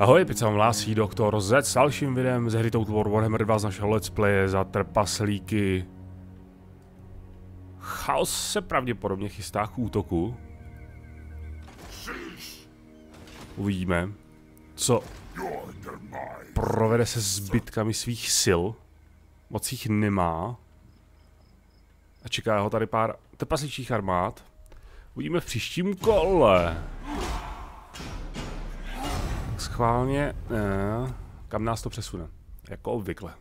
Ahoj, se vám hlásí doktor Z s dalším videem ze hry Total War Warhammer 2 z našeho let's playe za trpaslíky. Chaos se pravděpodobně chystá k útoku. Uvidíme, co provede se zbytkami svých sil. Moc jich nemá. A čeká ho tady pár trpaslíčích armád. Uvidíme v příštím kole schválně, ne, kam nás to přesune. Jako obvykle.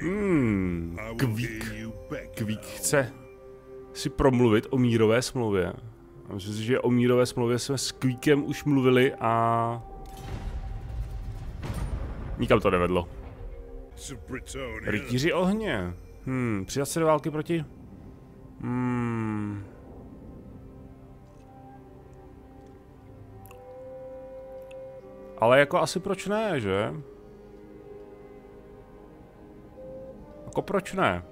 Hmm, Kvík. Kvík chce si promluvit o mírové smlouvě. Myslím si, že o mírové smlouvě jsme s Kvíkem už mluvili a... Nikam to nevedlo. Rytíři ohně. Hmm, přidat se do války proti... Hmm... Ale jako asi proč ne, že? Jako proč ne?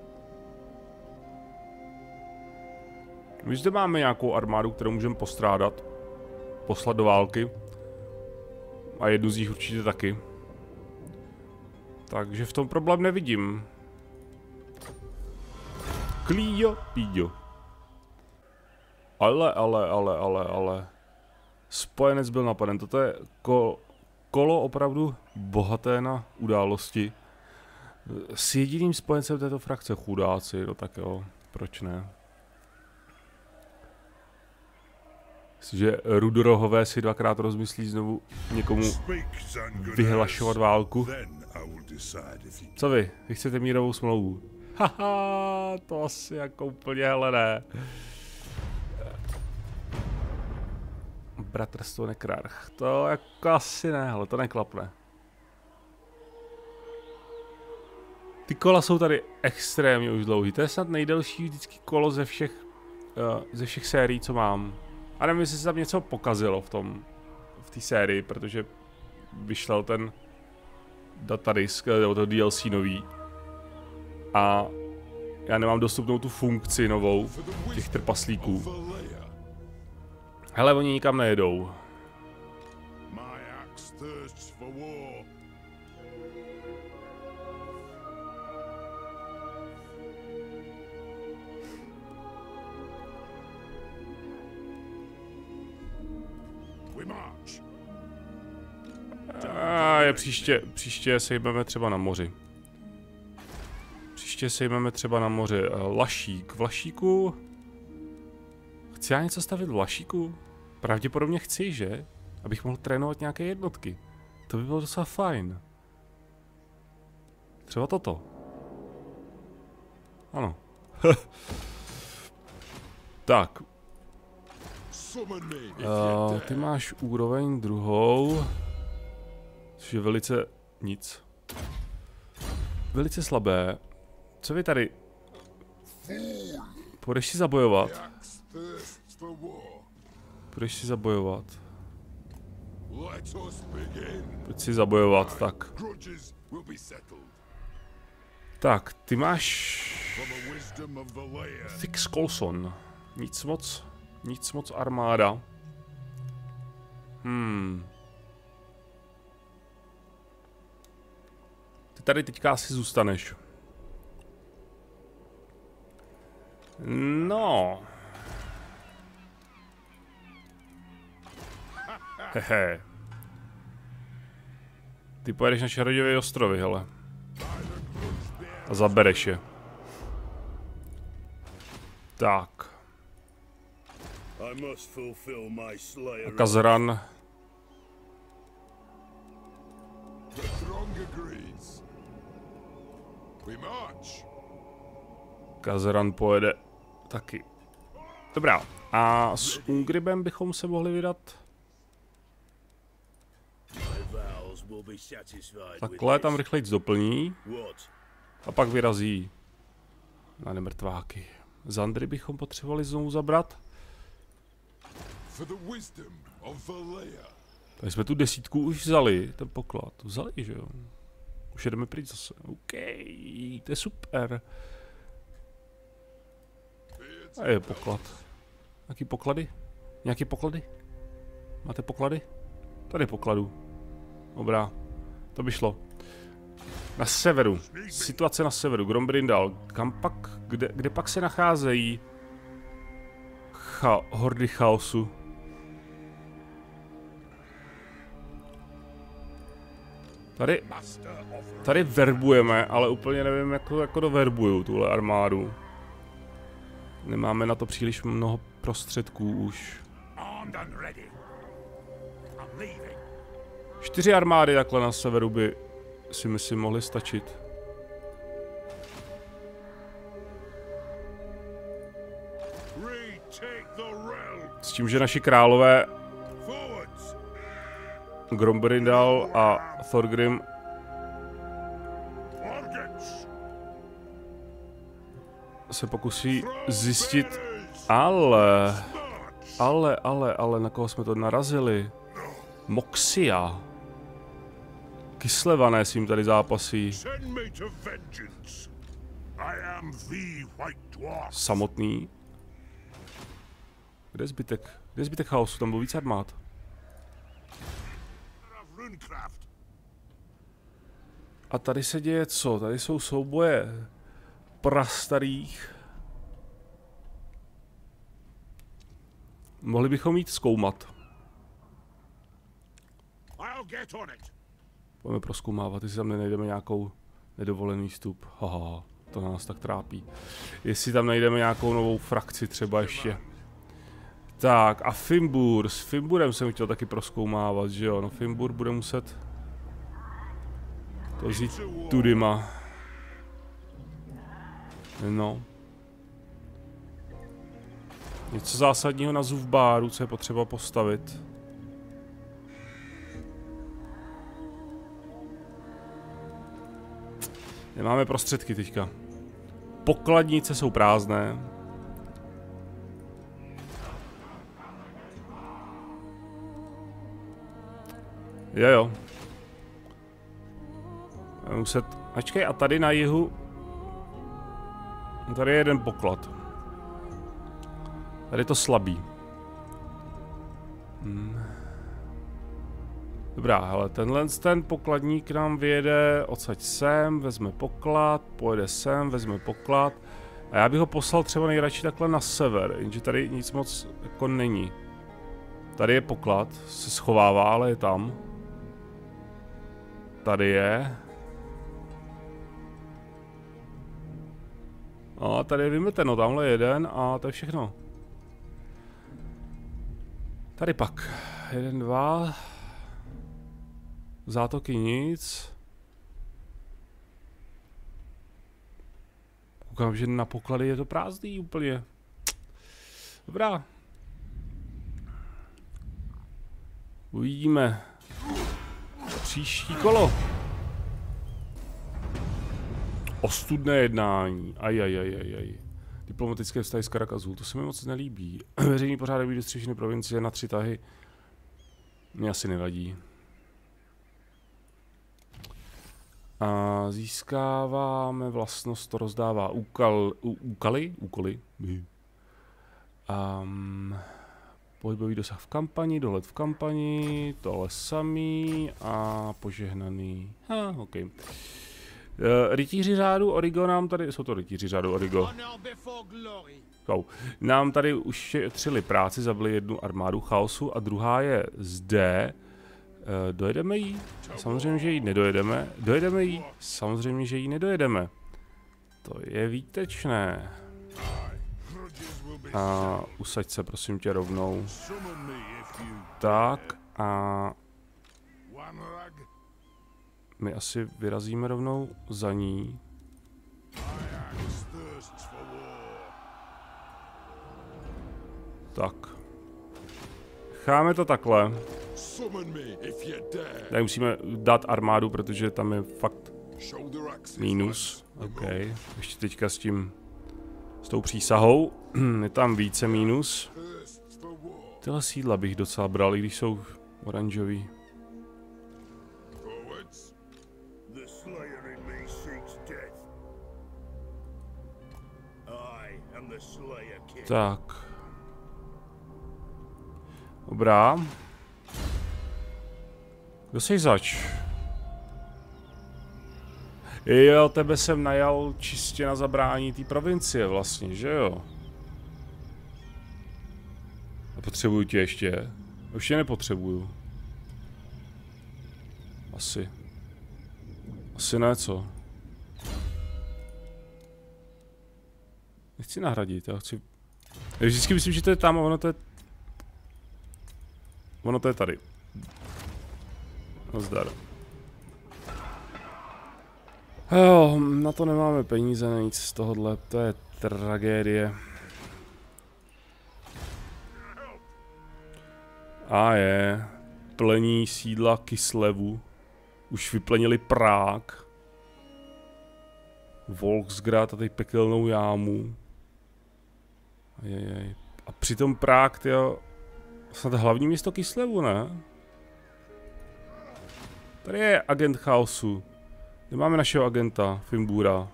My zde máme nějakou armádu, kterou můžeme postrádat. Poslat do války. A jednu z nich určitě taky. Takže v tom problém nevidím. Klíjo, píďo. Ale, ale, ale, ale, ale. Spojenec byl napaden. Toto je ko kolo opravdu bohaté na události. S jediným spojencem této frakce, chudáci, no tak jo, proč ne. že rudorohové si dvakrát rozmyslí znovu někomu vyhlašovat válku. Co vy? Vy chcete mírovou smlouvu? Haha, to asi jako úplně hele ne. Bratrstvo nekrarch. To jako asi ne, ale to neklapne. Ty kola jsou tady extrémně už dlouhý. To je snad nejdelší vždycky kolo ze všech, uh, ze všech sérií, co mám. A nevím, jestli se tam něco pokazilo v tom, v té sérii, protože vyšel ten datadisk, nebo to DLC nový. A já nemám dostupnou tu funkci novou těch trpaslíků. Hele, oni nikam nejedou. A je příště, příště sejmeme třeba na moři. Příště sejmeme třeba na moři. Lašík. V Lašíku... Chci já něco stavit v Lašíku? Pravděpodobně chci, že? Abych mohl trénovat nějaké jednotky. To by bylo docela fajn. Třeba toto. Ano. tak. Uh, ty máš úroveň druhou. Což je velice nic. Velice slabé. Co vy tady? Půjdeš si zabojovat? Půjdeš si zabojovat. Pojď si zabojovat, tak. Tak, ty máš... Fix Colson. Nic moc, nic moc armáda. Hmm. Ty tady teďka asi zůstaneš. No. Hehe. Ty pojedeš na Čarodějové ostrovy, hele. A zabereš je. Tak. A Kazran. Kazran pojede taky. Dobrá. A s Ungribem bychom se mohli vydat Takhle tam rychleji doplní. A pak vyrazí na nemrtváky. Zandry bychom potřebovali znovu zabrat. Tady jsme tu desítku už vzali, ten poklad. Vzali, že jo? Už jedeme pryč zase. OK, to je super. A je poklad. Jaký poklady? Nějaký poklady? Máte poklady? Tady pokladu. Dobrá. To by šlo. Na severu. Situace na severu. Grombrindal. Kam pak, kde, kde pak se nacházejí cha, hordy chaosu? Tady, tady verbujeme, ale úplně nevím, jak to jako doverbuju, tuhle armádu. Nemáme na to příliš mnoho prostředků už. Čtyři armády takhle na severu by si myslím mohly stačit. S tím, že naši králové Gromberindal a Thorgrim se pokusí zjistit, ale, ale, ale, ale, na koho jsme to narazili? Moxia. Kyslevané s ním tady zápasí. Samotný. Kde je zbytek? Kde je zbytek chaosu? Tam byl víc armád. A tady se děje co? Tady jsou souboje prastarých. Mohli bychom jít zkoumat. Pojďme proskoumávat, jestli tam nenajdeme nějakou nedovolený vstup. Haha, to nás tak trápí. Jestli tam najdeme nějakou novou frakci třeba ještě. Tak a Fimbur, s Fimburem jsem chtěl taky proskoumávat, že jo, no Fimbur bude muset to vzít tudyma. No. Něco zásadního na Zuvbáru, co je potřeba postavit. Nemáme prostředky teďka. Pokladnice jsou prázdné. Jo jo. Muset... Ačkej, a tady na jihu... Tady je jeden poklad. Tady to slabý. Dobrá, hele, tenhle ten pokladník nám vyjede odsaď sem, vezme poklad, pojede sem, vezme poklad. A já bych ho poslal třeba nejradši takhle na sever, jenže tady nic moc jako není. Tady je poklad, se schovává, ale je tam. Tady je. A tady je vymeteno, tamhle jeden a to je všechno. Tady pak. Jeden, dva. Zátoky nic. Koukám, že na poklady je to prázdný úplně. Dobrá. Uvidíme. Příští kolo. Ostudné jednání. Ajajajajaj. Diplomatické vztahy s Karakazul, to se mi moc nelíbí. Veřejný pořádek být střešiny provincie na tři tahy. Mně asi nevadí. A získáváme vlastnost, to rozdává úkal, ú, úkaly, úkoly. Um, pohybový dosah v kampani, dohled v kampani, tohle samý a požehnaný. Ha, OK. Uh, rytíři řádu Origo nám tady, jsou to rytíři řádu Origo. Jsou. Nám tady už třili práci, zabili jednu armádu chaosu a druhá je zde. Uh, dojedeme jí? Samozřejmě, že ji nedojedeme. Dojedeme jí? Samozřejmě, že ji nedojedeme. To je výtečné. A usaď se prosím tě rovnou. Tak a my asi vyrazíme rovnou za ní. Tak. Cháme to takhle. Tady musíme dát armádu, protože tam je fakt minus. OK. Ještě teďka s tím, s tou přísahou. je tam více minus. Tyhle sídla bych docela bral, i když jsou oranžový. Tak. Dobrá. Kdo jsi zač? Jo, tebe jsem najal čistě na zabrání té provincie vlastně, že jo? A potřebuju tě ještě. Už je nepotřebuju. Asi. Asi ne, co? Nechci nahradit, já chci... Já vždycky myslím, že to je tam a ono to je... Ono to je tady. Nazdar. Jo, na to nemáme peníze, na nic z tohohle, to je tragédie. A je, plení sídla Kislevu. Už vyplenili Prák. Volksgrad a teď pekelnou jámu. Ajajaj. A přitom Prák, ty snad hlavní město Kislevu, ne? Tady je agent chaosu. Kde máme našeho agenta, Fimbura?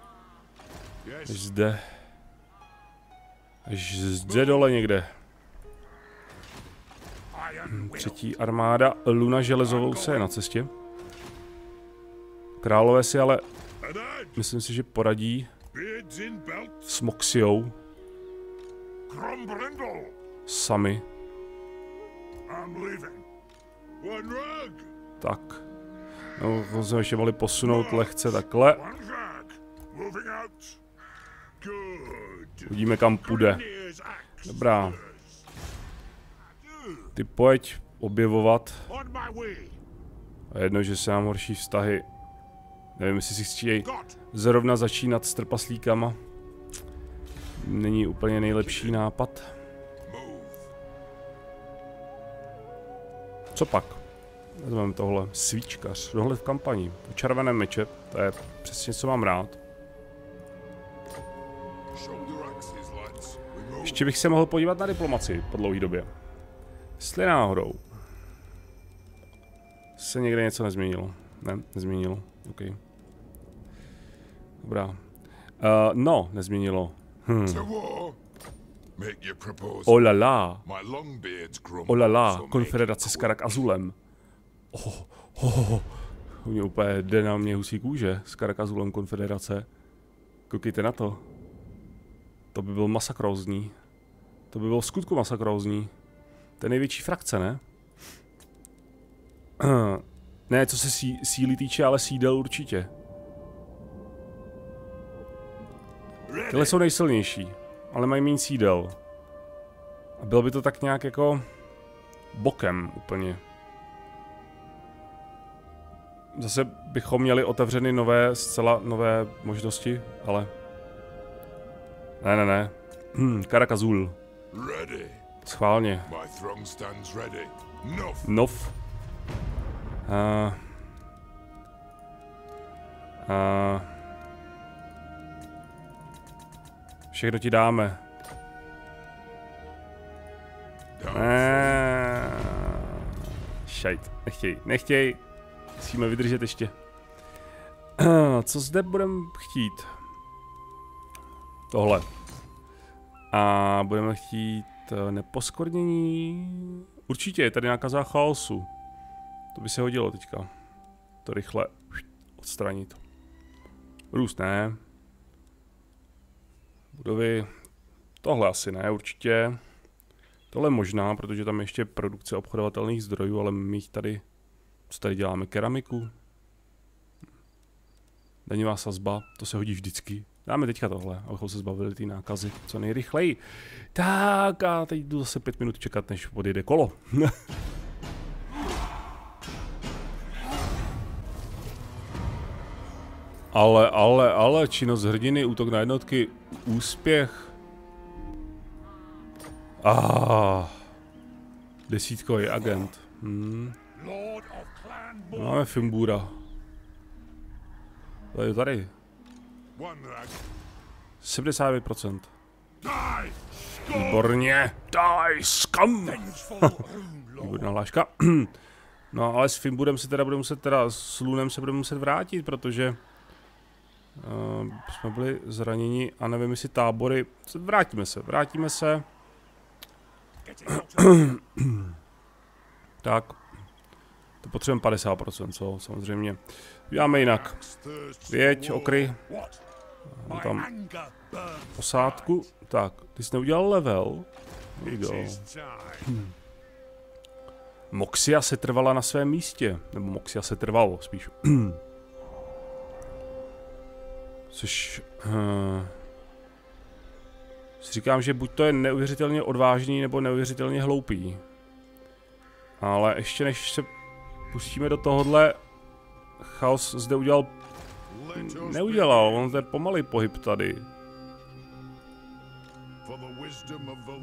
Až zde. Až zde dole někde. Třetí armáda Luna Železovou se je na cestě. Králové si ale, myslím si, že poradí s Moxiou. Sami. Tak. No, jsme ještě mohli posunout lehce takhle. Uvidíme, kam půjde. Dobrá. Ty pojď objevovat. A jedno, že se nám horší vztahy. Nevím, jestli si chtějí zrovna začínat s trpaslíkama. Není úplně nejlepší nápad. Co pak? Vezmeme tohle. Svíčkař. Dohled v kampani. Po červeném meče. To je přesně, co mám rád. Ještě bych se mohl podívat na diplomaci po dlouhé době. Jestli náhodou se někde něco nezměnilo. Ne, nezměnilo. OK. Dobrá. Uh, no, nezměnilo. Hm. Olala. Olala, konfederace s Karak Azulem. Oh, oh, oh. Mě úplně jde na mě husí kůže s Karak Azulem konfederace. Koukejte na to. To by byl masakrózní. To by bylo v skutku masakrózní. To je největší frakce, ne? ne, co se sí, síly týče, ale sídel určitě. Tyhle jsou nejsilnější, ale mají méně sídel. A bylo by to tak nějak jako bokem úplně. Zase bychom měli otevřeny nové, zcela nové možnosti, ale... Ne, ne, ne. Hm, Karakazul. Schválně. Nov. Uh, uh, všechno ti dáme. Uh, šajt, nechtěj, nechtěj. Musíme vydržet ještě. Co zde budeme chtít? Tohle. A budeme chtít Eh, neposkornění. Určitě je tady nějaká chaosu. To by se hodilo teďka. To rychle odstranit. Růst ne. Budovy. Tohle asi ne, určitě. Tohle možná, protože tam je ještě produkce obchodovatelných zdrojů, ale my tady, co tady děláme, keramiku. Daňová sazba, to se hodí vždycky. Dáme teďka tohle, abychom se zbavili ty nákazy co nejrychleji. Tak a teď jdu zase pět minut čekat, než odjede kolo. ale, ale, ale, činnost hrdiny, útok na jednotky, úspěch. Ah, desítkový agent. Hmm. Máme Fimbura. Tady, tady. 79%. Výborně. Die, scum. Výborná láška. no ale s Fimbudem se teda budeme muset, teda s Lunem se budeme muset vrátit, protože uh, jsme byli zraněni a nevím jestli tábory, vrátíme se, vrátíme se. tak, to potřebujeme 50%, co? Samozřejmě. Děláme jinak. Věď, okry. Mám tam posádku. Tak, ty jsi neudělal level. Go. Hm. Moxia se trvala na svém místě. Nebo Moxia se trvalo, spíš. Což... Uh, si říkám, že buď to je neuvěřitelně odvážný, nebo neuvěřitelně hloupý. Ale ještě než se pustíme do tohohle, Chaos zde udělal... Neudělal, on zde pomalý pohyb tady.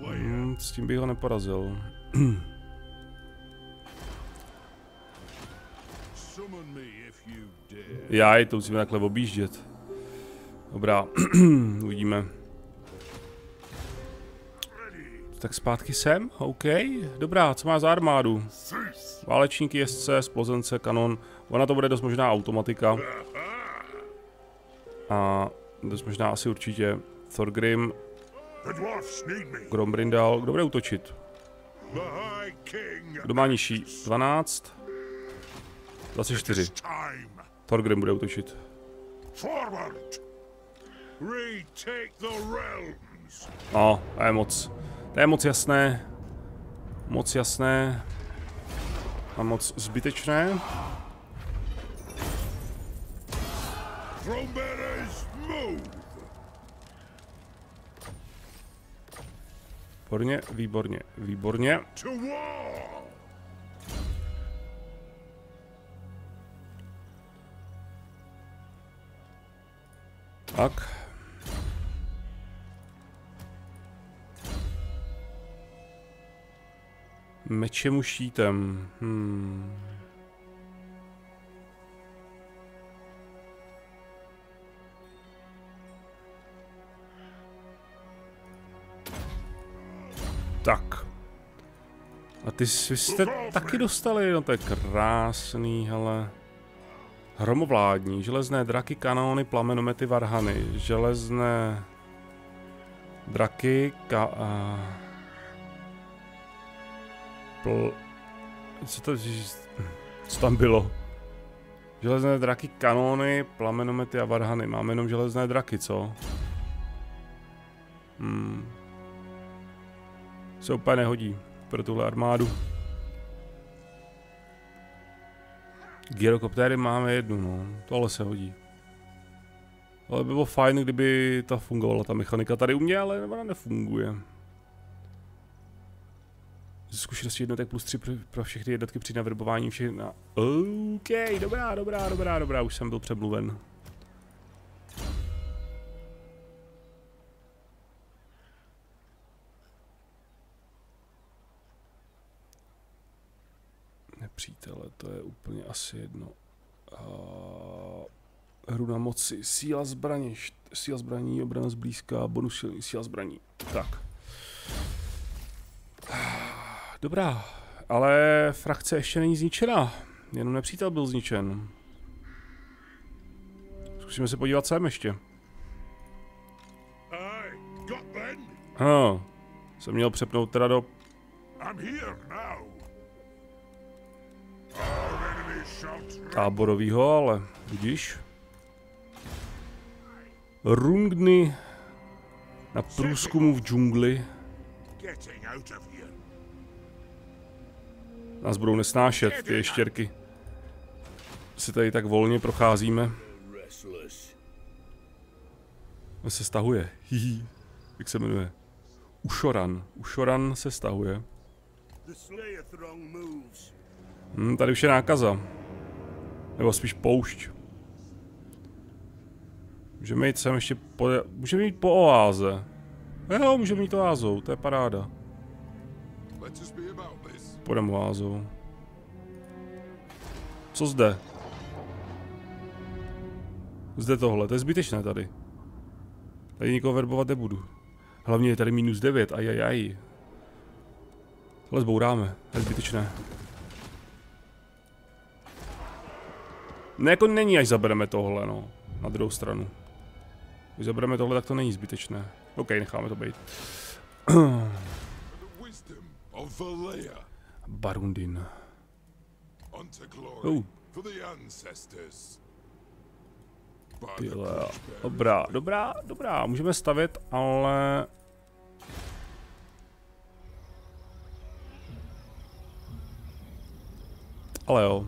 Hmm, s tím bych ho neporazil. Já to musíme takhle objíždět. Dobrá, uvidíme. Tak zpátky sem, OK. Dobrá, co má za armádu? Válečníky, jezdce, splozence, kanon. Ona to bude dost možná automatika. A dost možná asi určitě Thorgrim. Grombrindal. Kdo bude útočit? Kdo má nižší? 12. 24. Thorgrim bude útočit. No, to je moc. To je moc jasné. Moc jasné. A moc zbytečné. Výborně, výborně, výborně. Tak. Mečem šítem. Hmm. Tak. A ty jste taky dostali, no to je krásný, hele. Hromovládní, železné draky, kanóny, plamenomety, varhany, železné draky, ka... Uh... Pl... Co to... Co tam bylo? Železné draky, kanóny, plamenomety a varhany. Máme jenom železné draky, co? Hmm. Se úplně nehodí pro tuhle armádu. Gyrokoptéry máme jednu, no. Tohle se hodí. Ale by bylo fajn, kdyby ta fungovala, ta mechanika tady u mě, ale ona nefunguje. Zkušenosti jednotek plus 3 pro všechny jednotky při navrbování všech na... OK, dobrá, dobrá, dobrá, dobrá, už jsem byl přemluven. Nepřítele, to je úplně asi jedno. Uh, hru na moci, síla zbraně, síla zbraní, obrana zblízka, bonus síla zbraní. Tak. Dobrá, ale frakce ještě není zničena. Jenom nepřítel byl zničen. Zkusíme se podívat sem ještě. Ano, jsem měl přepnout teda do... Táborovýho, ale budíš. Rungny na průzkumu v džungli. Nás budou nesnášet, ty ještěrky. Si tady tak volně procházíme. On se stahuje. Hihi. Jak se jmenuje? Ušoran. Ušoran se stahuje. Hmm, tady už je nákaza. Nebo spíš poušť. Můžeme jít sem ještě po... Můžeme jít po oáze. Jo, můžeme jít oázou, to je paráda. Půjdeme oázou. Co zde? Zde tohle, to je zbytečné tady. Tady nikoho verbovat nebudu. Hlavně je tady minus 9, ajajaj. Tohle zbouráme, to je zbytečné. Ne, jako není, až zabereme tohle, no. Na druhou stranu. Když zabereme tohle, tak to není zbytečné. OK, necháme to být. Barundin. Oh. the Tyhle, dobrá, dobrá, dobrá, můžeme stavět, ale... Ale jo.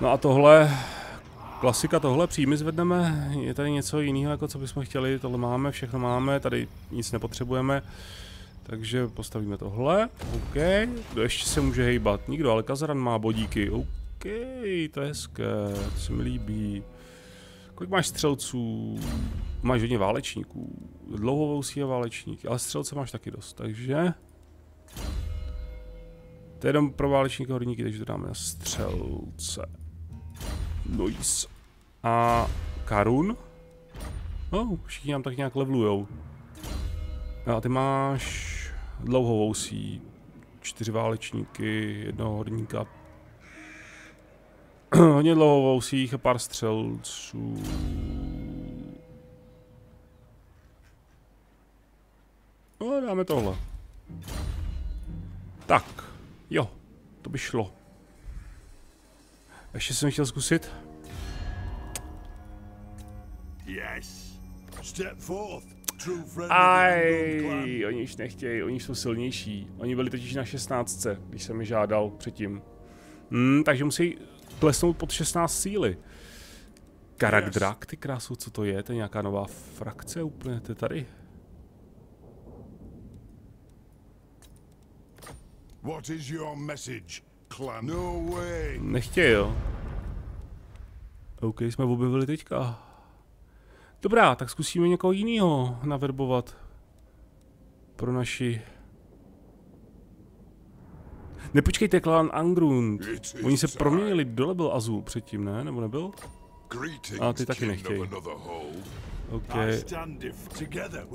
No a tohle, klasika tohle, příjmy zvedneme, je tady něco jiného, jako co bychom chtěli, tohle máme, všechno máme, tady nic nepotřebujeme. Takže postavíme tohle, OK, kdo ještě se může hejbat, nikdo, ale Kazaran má bodíky, OK, to je hezké, to se mi líbí. Kolik máš střelců? Máš hodně válečníků, dlouhovou a válečníky, ale střelce máš taky dost, takže... To je jenom pro válečníky horníky, takže to dáme na střelce. Nice. A Karun? No, všichni nám tak nějak levelujou. No a ty máš dlouhovou sí, čtyři válečníky, jednoho horníka. Hodně dlouhovou sích a pár střelců. No, dáme tohle. Tak, jo, to by šlo. Ještě jsem chtěl zkusit. Yes. Step forth, Aj, oni již nechtějí, oni jsou silnější. Oni byli totiž na 16, když jsem mi žádal předtím. Hmm, takže musí klesnout pod 16 síly. Karakdrak, ty krásu, co to je? To je nějaká nová frakce úplně, to je tady. What is your message, clan? No way. Nechtějí, jo. OK, jsme objevili teďka. Dobrá, tak zkusíme někoho jiného naverbovat. Pro naši... Nepočkejte, klan Angrund. Oni se proměnili, dole byl Azul předtím, ne? Nebo nebyl? A ty taky nechtějí. OK.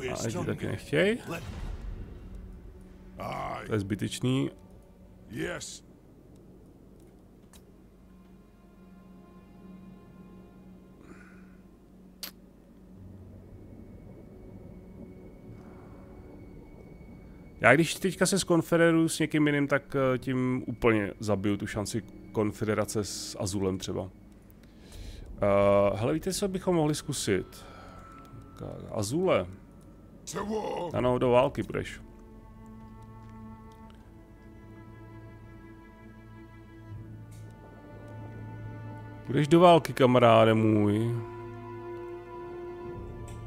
A ti taky nechtějí. To je zbytečný. yes. Já když teďka se skonfederuju s někým jiným, tak eh, tím úplně zabiju tu šanci konfederace s Azulem třeba. Uh, hele, víte, co bychom mohli zkusit? Azule, ano, do války budeš. Budeš do války, kamaráde můj.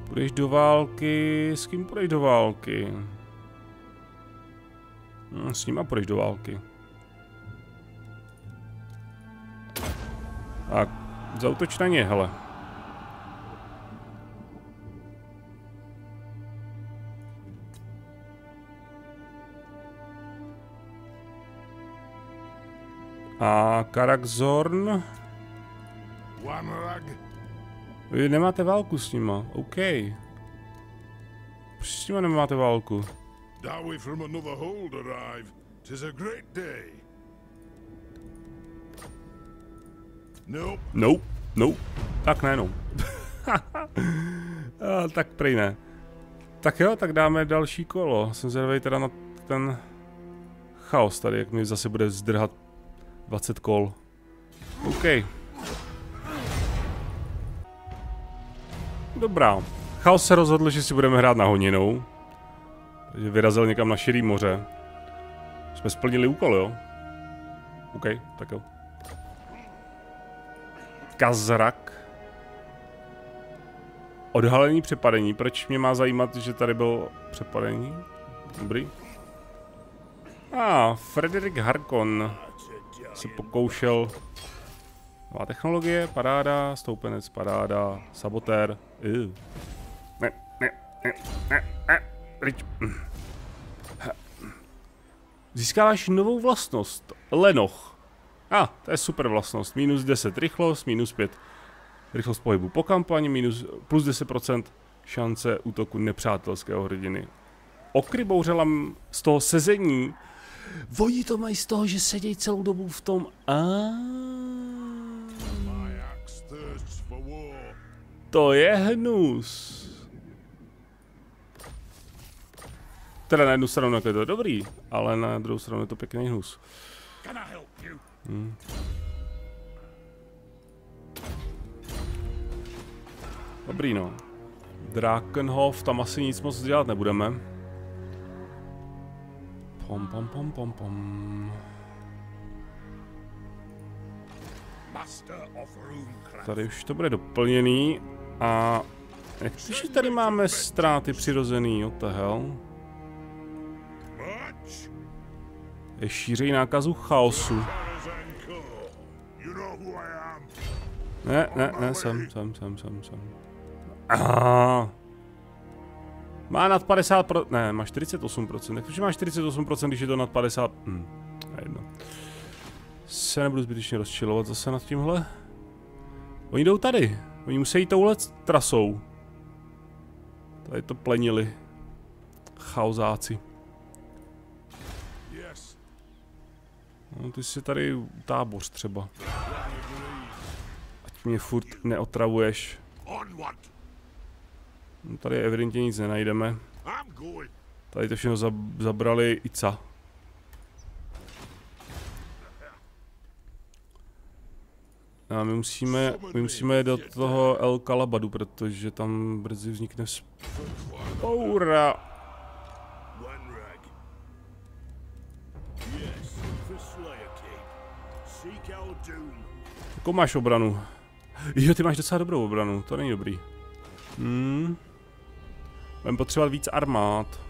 Budeš do války, s kým půjdeš do války? Hm, s nima půjdeš do války. Tak, zautoč na ně, hele. A Karakzorn? Vy nemáte válku s nima, OK. Proč s nima nemáte válku? Now we from another hold arrive. Tis a great day. Nope. Nope, nope. Tak ne, no. A, tak prej ne. Tak jo, tak dáme další kolo. Jsem zvědavý teda na ten chaos tady, jak mi zase bude zdrhat 20 kol. OK. Dobrá. Chaos se rozhodl, že si budeme hrát na honinou. Takže vyrazil někam na širý moře. Jsme splnili úkol, jo? OK, tak jo. Kazrak. Odhalení přepadení. Proč mě má zajímat, že tady bylo přepadení? Dobrý. A ah, Frederik Harkon se pokoušel. Nová technologie, paráda, stoupenec, paráda, sabotér. Ne, ne, ne, ne, ne. Získáváš novou vlastnost. Lenoch. A, ah, to je super vlastnost. Minus 10 rychlost, minus 5 rychlost pohybu po kampani, minus plus 10% šance útoku nepřátelského hrdiny. Okry bouřela z toho sezení. Oni to mají z toho, že sedějí celou dobu v tom. A to je hnus. Teda na jednu stranu je to dobrý, ale na druhou stranu je to pěkný hnus. Help you? Dobrý no. Drakenhof, tam asi nic moc dělat nebudeme. Pom pom pom pom pom. Tady už to bude doplněný a jak tady máme ztráty přirozený, what the hell? Šířej nákazu chaosu. Ne, ne, ne, jsem, jsem, jsem, jsem, jsem. Aha. Má nad 50 pro... Ne, má 48%. Jak to, že má 48%, když je to nad 50... Hm, jedno. Se nebudu zbytečně rozčilovat zase nad tímhle. Oni jdou tady. Oni musí jít touhle trasou. Tady to plenili. Chaozáci. No, ty si tady táboř třeba. Ať mě furt neotravuješ. No, tady evidentně nic nenajdeme. Tady to všechno zab zabrali Ica. A my musíme, my musíme do toho El Kalabadu, protože tam brzy vznikne spoura. Jakou máš obranu? Jo, ty máš docela dobrou obranu, to není dobrý. Hmm. Budeme potřebovat víc armád.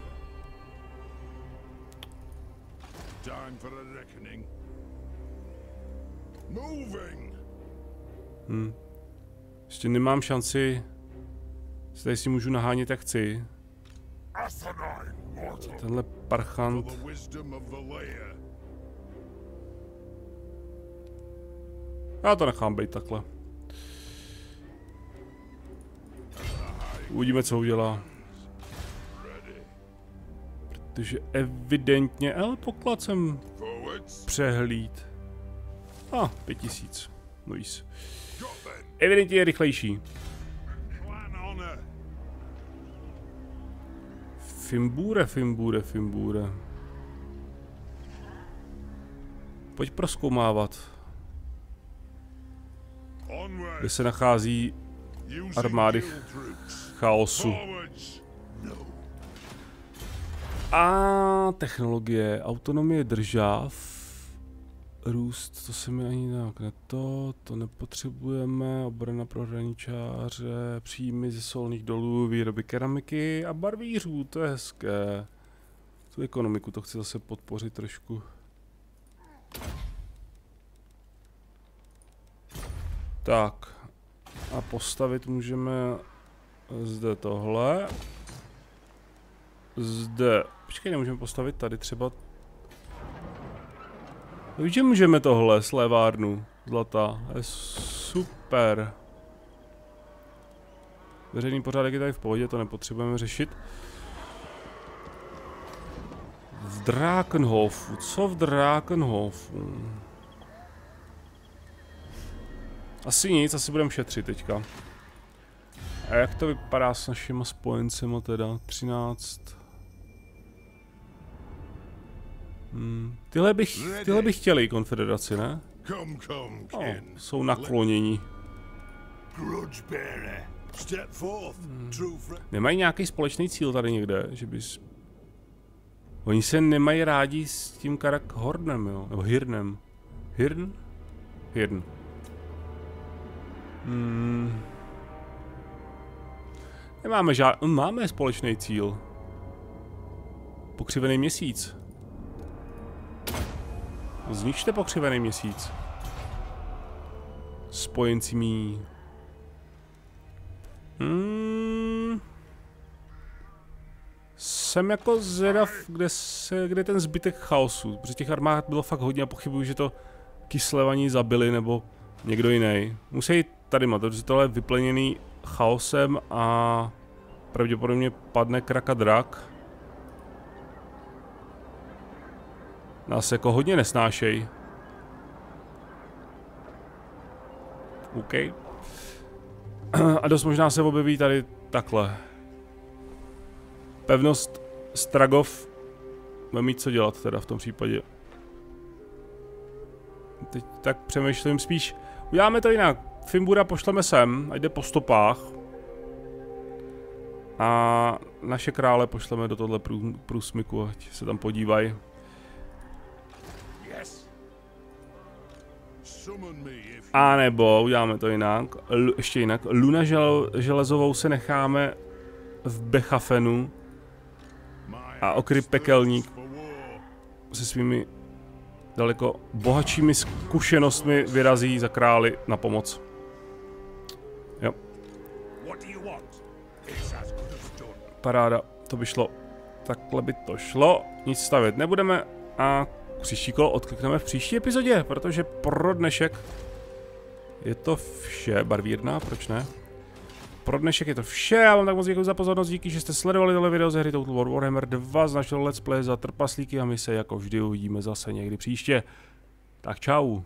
Moving. Ještě nemám šanci. Se tady si můžu nahánět jak chci. Tenhle parchant. Já to nechám být takhle. Uvidíme, co udělá. Protože evidentně, ale poklad jsem přehlíd. A, ah, 5000. Nice. Evidentně je rychlejší. Fimbure, Fimbure, Fimbure. Pojď proskoumávat. Kde se nachází armády chaosu. A technologie, autonomie držav, růst, to se mi ani nějak ne to, to nepotřebujeme, obrana pro hraničáře, příjmy ze solných dolů, výroby keramiky a barvířů, to je hezké. Tu ekonomiku to chci zase podpořit trošku. Tak, a postavit můžeme zde tohle. Zde. Počkej, nemůžeme postavit tady třeba. Víš, že můžeme tohle, slévárnu, zlata. Je super. Veřejný pořádek je tady v pohodě, to nepotřebujeme řešit. V Drakenhofu, co v Drakenhofu? Asi nic, asi budeme šetřit teďka. A jak to vypadá s našimi spojencema teda? 13. Hmm. Tyhle, bych, tyhle bych chtěli konfederaci, ne? No, jsou naklonění. Friend. Nemají nějaký společný cíl tady někde, že bys... Oni se nemají rádi s tím Karak Hornem, jo? Nebo Hirnem. Hirn? Hirn. Hmm. Nemáme žád... Máme společný cíl. Pokřivený měsíc. Zničte pokřivený měsíc. Spojenci mý. Hmm. Jsem jako zvědav, kde, se, kde je ten zbytek chaosu, protože těch armád bylo fakt hodně a pochybuju, že to kyslevaní zabili nebo někdo jiný. Musí tady mít, protože tohle je vyplněný chaosem a pravděpodobně padne kraka drak. Nás jako hodně nesnášej. OK. A dost možná se objeví tady takhle. Pevnost Stragov bude mít co dělat teda v tom případě. teď tak přemýšlím spíš, uděláme to jinak. Fimbura pošleme sem, ať jde po stopách. A naše krále pošleme do tohle prů, průsmyku, ať se tam podívají. A nebo uděláme to jinak, L, ještě jinak. Luna žel, železovou se necháme v Bechafenu a okry pekelník se svými daleko bohatšími zkušenostmi vyrazí za králi na pomoc. Paráda, to by šlo. Takhle by to šlo, nic stavět nebudeme a příští kolo odklikneme v příští epizodě, protože pro dnešek je to vše, barvírna, proč ne? Pro dnešek je to vše, já vám tak moc děkuji za pozornost, díky, že jste sledovali tohle video ze hry Total War Warhammer 2 z našeho Let's Play za trpaslíky a my se jako vždy uvidíme zase někdy příště. Tak čau.